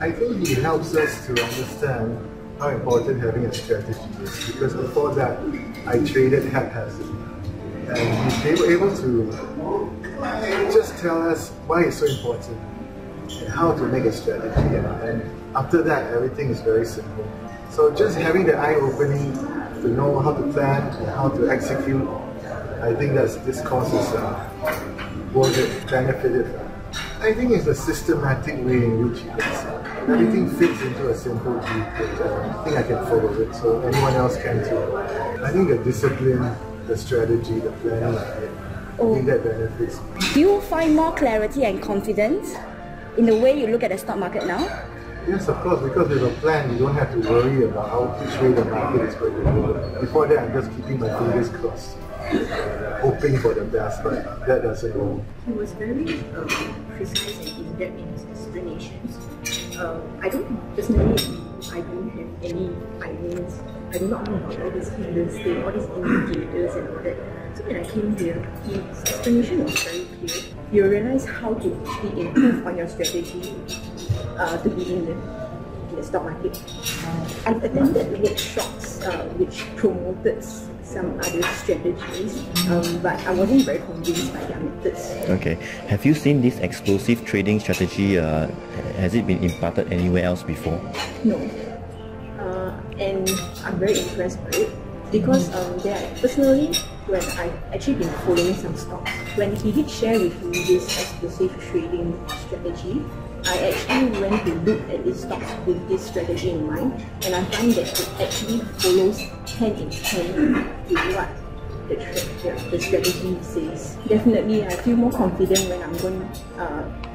I think he helps us to understand how important having a strategy is because before that, I traded haphazardly. And they were able to just tell us why it's so important and how to make a strategy. And after that, everything is very simple. So just having the eye opening to know how to plan and how to execute, I think that this course is uh, worth it, benefited. I think it's a systematic way in which you can see. Everything fits into a simple blueprint. I think I can follow it, so anyone else can too. I think the discipline, the strategy, the planning, I think that benefits. Do you find more clarity and confidence in the way you look at the stock market now? Yes, of course, because with a plan, you don't have to worry about how which way the market is going to go. Before that, I'm just keeping my fingers crossed, hoping for the best, but that doesn't go. He was very um, precise in-depth in his explanations. Um, I don't personally, I don't have any finance. I do not know about all these candlesticks, all these indicators and all that. So when I came here, his explanation was very clear. You realize how to actually improve on your strategy uh, to be in the, in the stock market. I've attended workshops uh, which promoted some other strategies, um, but I wasn't very convinced by their methods. Okay. Have you seen this explosive trading strategy? Uh, has it been imparted anywhere else before? No. Uh, and I'm very impressed by it because um, there personally, when I've actually been following some stocks, when he did share with me this explosive trading strategy, I actually went to look at these stocks with this strategy in mind, and I find that it actually follows hand in hand with what the, the, the strategy says. Definitely, I feel more confident when I'm going. Uh,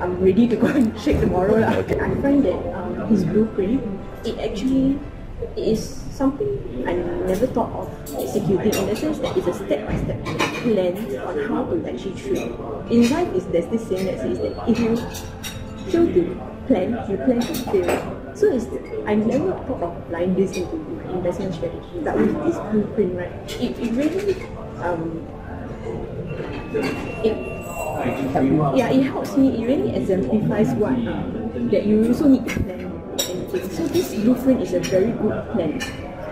I'm ready to go and shake tomorrow. Lah. I find that um, his blueprint, it actually is something I never thought of executing in the sense that it's a step-by-step plan on how to actually trade. In life, is there's this saying that says that if you fail to plan, you plan to fail. So it's, I never thought of applying this into my investment strategy. But with this blueprint, right, it, it really um, it, yeah, it helps me. It really exemplifies what um, that you also need to plan. So this blueprint is a very good plan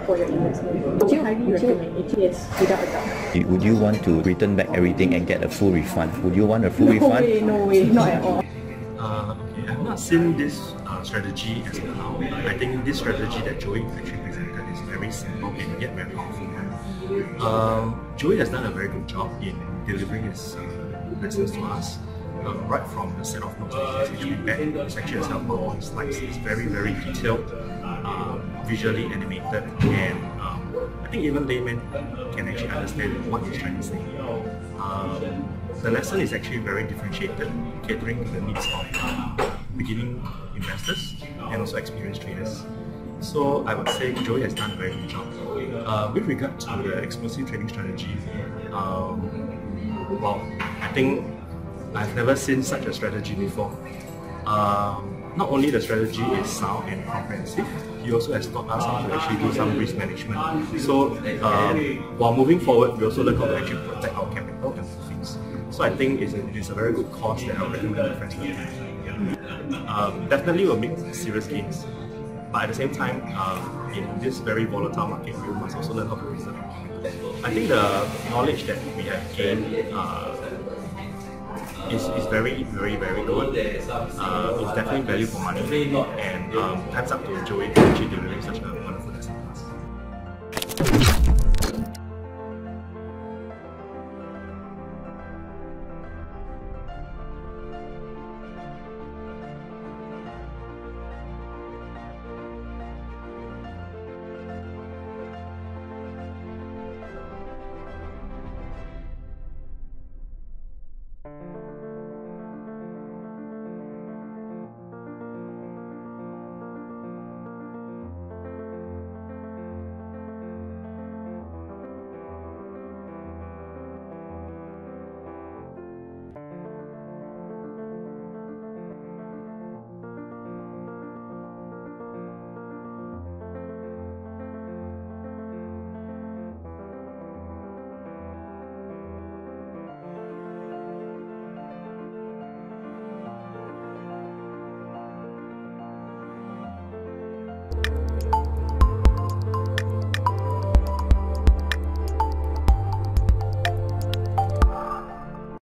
for your investment. Would you highly recommend it? Yes, without a doubt. Would you want to return back everything and get a full refund? Would you want a full No refund? way, no way, not at all. Uh, okay, I've not seen this uh, strategy as of now. I think this strategy that Joey actually presented is very simple and yet very powerful. Um, Joey has done a very good job in delivering his uh, lessons to us. Right from the set of notes that he's actually it's actually a PowerPoint slides. It's very, very detailed, um, visually animated, and um, I think even laymen can actually understand what he's trying to say. Um, the lesson is actually very differentiated, catering to the needs of um, beginning investors and also experienced traders. So I would say Joey has done a very good job. Uh, with regard to the explosive trading strategy, um, well, I think I've never seen such a strategy before. Um, not only the strategy is sound and comprehensive, he also has taught us how to actually do some risk management. So um, while moving forward, we also learn how to actually protect our capital and profits. So I think it's a, it's a very good course that I would recommend my friends to take. Um, definitely will make serious gains. But at the same time, um, in this very volatile market, we must also learn how to reserve. I think the knowledge that we have gained uh, is, is very, very, very good. Uh, it's definitely value for money. And um, time's up to Joey for actually delivering such a